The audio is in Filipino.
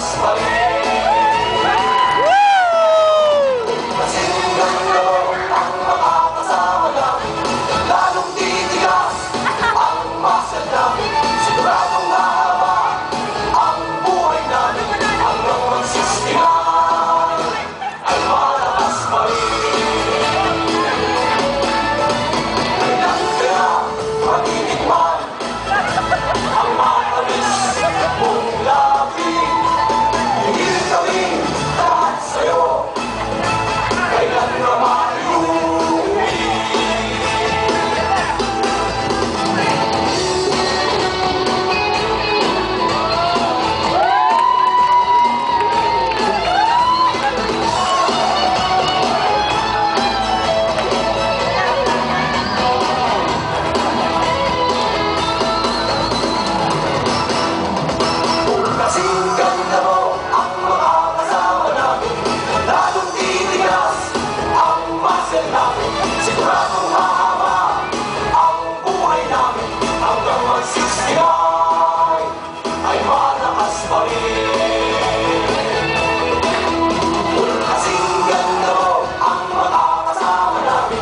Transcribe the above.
buhay Pakinggan na mo ang mga kasama namin Lalong titigas ang muscle namin ang buhay namin Hanggang ay malakas pa rin Pakinggan na mo ang mga kasama namin